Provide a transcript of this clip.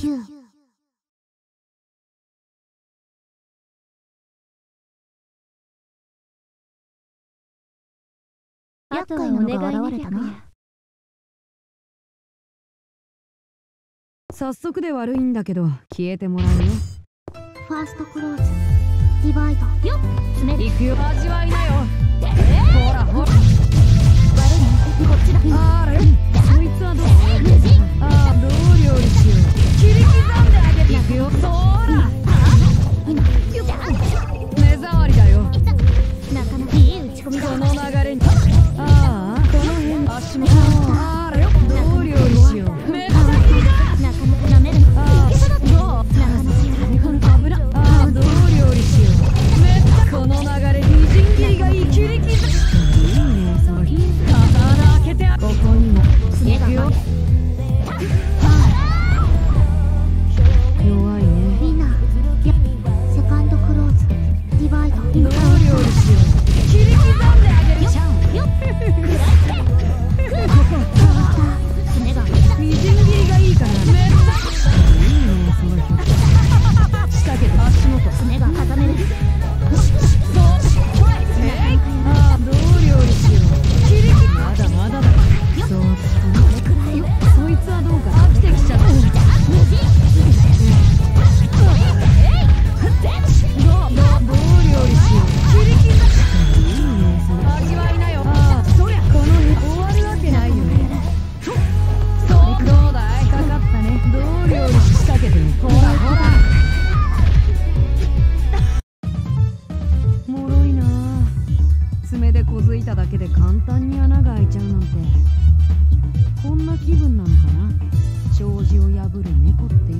9あとはお願いね白夜早速で悪いんだけど消えてもらうよ。ファーストクローズ。ディバイド。よっ。詰める。行くよ。味わいなよ。えほ feeling 爪でこづいただけで簡単に穴が開いちゃうなんて。こんな気分なのかな。障子を破る猫っていう。